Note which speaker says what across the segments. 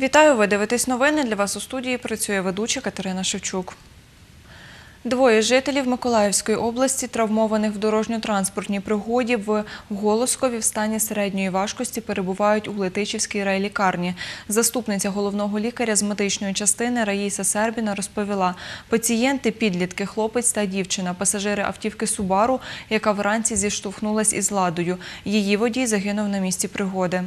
Speaker 1: Вітаю, ви дивитесь новини. Для вас у студії працює ведуча Катерина Шевчук. Двоє жителів Миколаївської області, травмованих в дорожньо-транспортній пригоді в Голоскові в стані середньої важкості перебувають у Летичівській райлікарні. Заступниця головного лікаря з медичної частини Раїса Сербіна розповіла, пацієнти – підлітки, хлопець та дівчина, пасажири автівки «Субару», яка вранці зіштовхнулась із ладою. Її водій загинув на місці пригоди.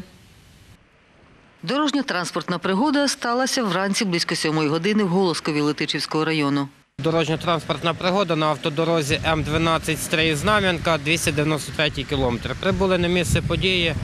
Speaker 2: Дорожньо-транспортна пригода сталася вранці близько сьомої години в Голоскові Летичівського району.
Speaker 3: Дорожньо-транспортна пригода на автодорозі М12 Стрий Знам'янка, 293 кілометр. Прибули на місце події.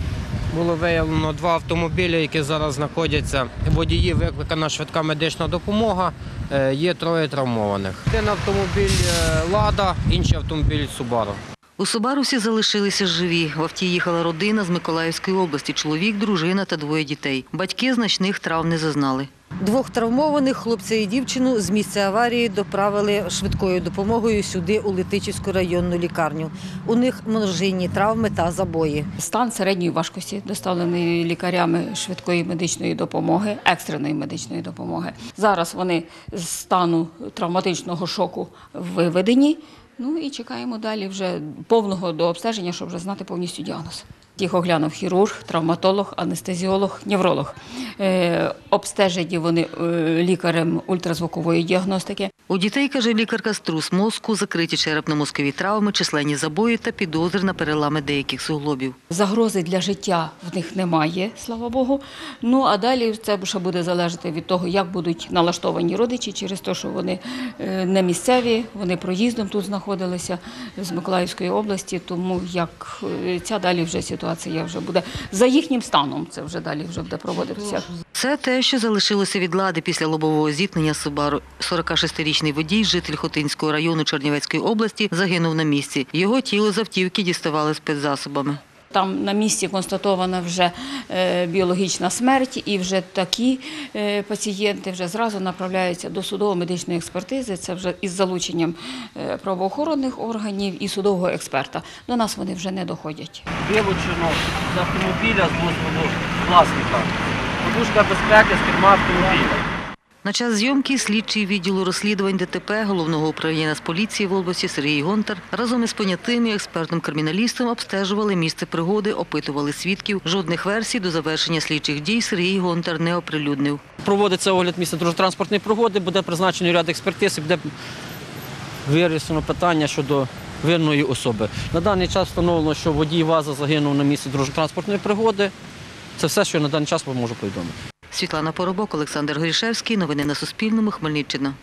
Speaker 3: Було виявлено два автомобілі, які зараз знаходяться. Водії викликана швидка медична допомога. Е, Є троє травмованих. Один автомобіль е, Лада, інший автомобіль Субару.
Speaker 2: У Субарусі залишилися живі. В авті їхала родина з Миколаївської області. Чоловік, дружина та двоє дітей. Батьки значних травм не зазнали.
Speaker 4: Двох травмованих хлопця і дівчину з місця аварії доправили швидкою допомогою сюди, у Летичівську районну лікарню. У них множинні травми та забої.
Speaker 5: Стан середньої важкості доставлений лікарями швидкої медичної допомоги, екстреної медичної допомоги. Зараз вони з стану травматичного шоку виведені. Ну і чекаємо далі вже повного до обстеження, щоб вже знати повністю діагноз. Їх оглянув хірург, травматолог, анестезіолог, невролог. Е, обстежені вони е, лікарем ультразвукової діагностики.
Speaker 2: У дітей, каже лікарка, струс мозку, закриті черепно-мозкові травми, численні забої та підозри на перелами деяких суглобів.
Speaker 5: Загрози для життя в них немає, слава Богу. Ну а далі це ще буде залежати від того, як будуть налаштовані родичі, через те, що вони е, не місцеві, вони проїздом тут знаходилися з Миколаївської області. Тому як е, ця далі вже ситуація вже буде за їхнім станом, це вже далі вже буде проводитися.
Speaker 2: Це те, що залишилося від лади після лобового зіткнення Субару 46-річного 20-річний водій, житель Хотинського району Чернівецької області, загинув на місці. Його тіло з автівки діставали спецзасобами.
Speaker 5: Там на місці констатована вже е, біологічна смерть, і вже такі е, пацієнти вже зразу направляються до судово-медичної експертизи. Це вже із залученням е, правоохоронних органів і судового експерта. До нас вони вже не доходять.
Speaker 6: Вилучено з автомобіля з дозволу власника. Подушка безпеки з керма автомобіля.
Speaker 2: На час зйомки слідчий відділу розслідувань ДТП головного управління Нацполіції в області Сергій Гонтар разом із понятим і експертом-криміналістом обстежували місце пригоди, опитували свідків. Жодних версій до завершення слідчих дій Сергій Гонтар не оприлюднив.
Speaker 6: Проводиться огляд місця дорожньо-транспортної пригоди, буде призначений ряд експертиз буде вирішено питання щодо винної особи. На даний час встановлено, що водій ВАЗа загинув на місці дорожньо-транспортної пригоди. Це все, що я на даний час можу повідомити.
Speaker 2: Світлана Поробок, Олександр Горішевський. Новини на Суспільному. Хмельниччина.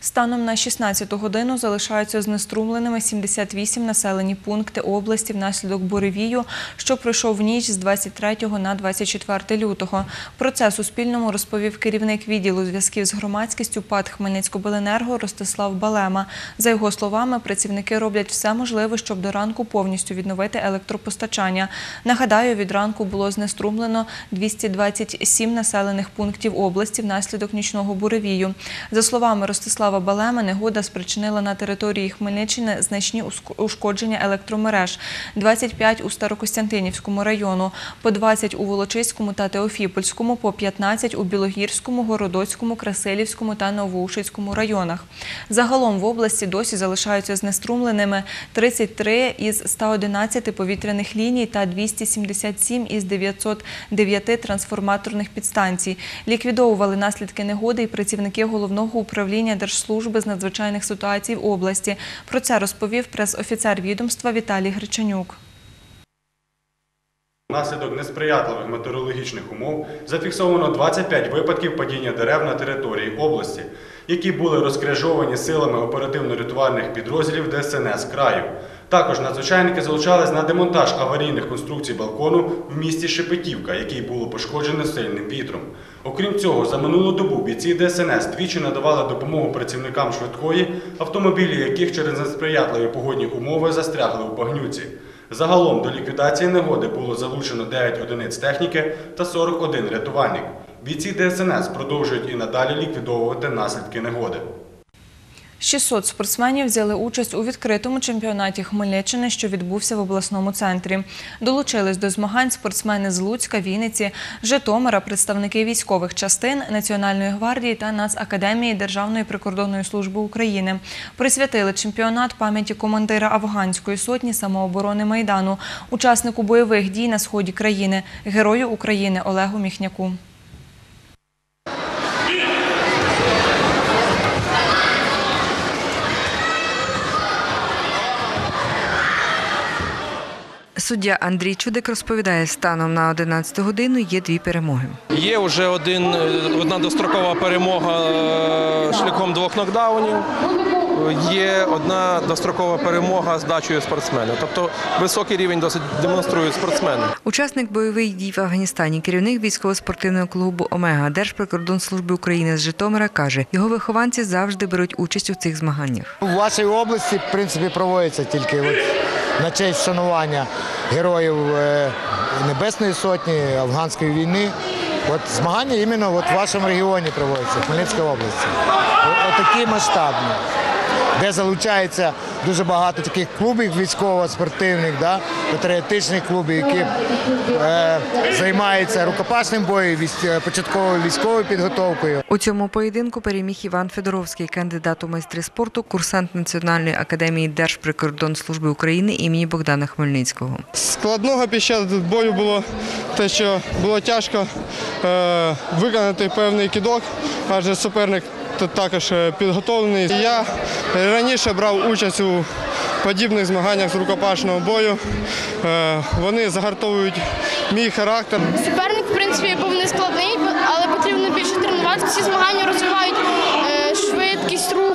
Speaker 1: Станом на 16 годину залишаються знеструмленими 78 населені пункти області внаслідок буревію, що пройшов в ніч з 23 на 24 лютого. Про це Суспільному розповів керівник відділу зв'язків з громадськістю ПАД Хмельницькобленерго Ростислав Балема. За його словами, працівники роблять все можливе, щоб до ранку повністю відновити електропостачання. Нагадаю, від ранку було знеструмлено 227 населених пунктів області внаслідок нічного буревію. За словами Ростислава Балема, негода спричинила на території Хмельниччини значні ушкодження електромереж. 25 у Старокостянтинівському району, по 20 у Волочиському та Теофіпольському, по 15 у Білогірському, Городоцькому, Красилівському та Новоушицькому районах. Загалом в області досі залишаються знеструмленими 33 із 111 повітряних ліній та 277 із 909 трансформаторних підстанцій. Ліквідовували наслідки негоди і працівники головного управління Держслужби з надзвичайних ситуацій в області. Про це розповів прес-офіцер відомства Віталій Гречанюк.
Speaker 7: Внаслідок несприятливих метеорологічних умов зафіксовано 25 випадків падіння дерев на території області, які були розкрижовані силами оперативно-рятувальних підрозділів ДСНС краю. Також надзвичайники залучались на демонтаж аварійних конструкцій балкону в місті Шепетівка, який було пошкоджено сильним вітром. Окрім цього, за минулу добу бійці ДСНС двічі надавали допомогу працівникам швидкої, автомобілі яких через несприятливі погодні умови застрягли у багнюці. Загалом до ліквідації негоди було залучено 9 одиниць техніки та 41 рятувальник. Бійці ДСНС продовжують і надалі ліквідовувати наслідки негоди.
Speaker 1: 600 спортсменів взяли участь у відкритому чемпіонаті Хмельниччини, що відбувся в обласному центрі. Долучились до змагань спортсмени з Луцька, Вінниці, Житомира, представники військових частин, Національної гвардії та Нацакадемії Державної прикордонної служби України. Присвятили чемпіонат пам'яті командира афганської сотні самооборони Майдану, учаснику бойових дій на сході країни, герою України Олегу Міхняку.
Speaker 8: Суддя Андрій Чудик розповідає, станом на 11 годину є дві перемоги.
Speaker 9: Є вже один, е, одна дострокова перемога е, шляхом двох нокдаунів. Є одна дострокова перемога з дачею спортсмена. Тобто високий рівень досить демонструють спортсмени.
Speaker 8: Учасник бойових дій в Афганістані, керівник військово-спортивного клубу Омега Держприкордонслужби України з Житомира каже, його вихованці завжди беруть участь у цих змаганнях.
Speaker 10: У вашій області, в принципі, проводиться тільки на честь вшанування героїв е, Небесної Сотні, афганської війни. От змагання іменно от в вашому регіоні проводяться, в Хмельницькій області. Отакі масштабні, де залучається дуже багато таких клубів військово-спортивних, да, патріотичних клубів, які е, займаються рукопашним боєм, початковою військовою підготовкою.
Speaker 8: У цьому поєдинку переміг Іван Федоровський, кандидат у майстри спорту, курсант Національної академії Держприкордонслужби України імені Богдана Хмельницького.
Speaker 11: Складного під час бою було те, що було тяжко е, виконати певний кидок, адже суперник також е, підготовлений. Я раніше брав участь у подібних змаганнях з рукопашного бою. Е, вони загартовують мій характер.
Speaker 12: Суперник, в принципі, був не складний, але потрібно більше тренуватися. Ці змагання розвивають е, швидкість руху,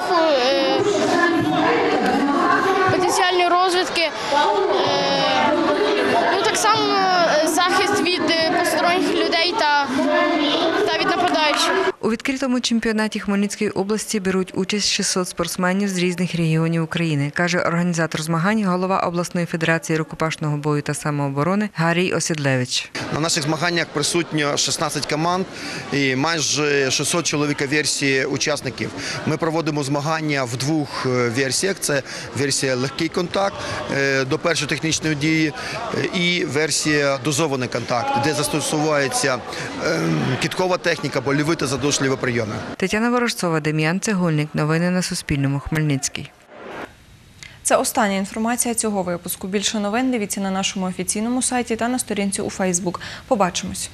Speaker 8: У відкритому чемпіонаті Хмельницької області беруть участь 600 спортсменів з різних регіонів України, каже організатор змагань, голова обласної федерації рукопашного бою та самооборони Гарій Осідлевич.
Speaker 13: На наших змаганнях присутньо 16 команд і майже 600 чоловіка версії учасників. Ми проводимо змагання в двох е, версіях: це версія легкий контакт е, до першої технічної дії е, і версія дозований контакт, де застосовується ем, кіткова техніка, больові та задушливі приема.
Speaker 8: Тетяна Ворожцова, Дем'ян Цегольник. Новини на Суспільному. Хмельницький.
Speaker 1: Це остання інформація цього випуску. Більше новин дивіться на нашому офіційному сайті та на сторінці у Фейсбук. Побачимось.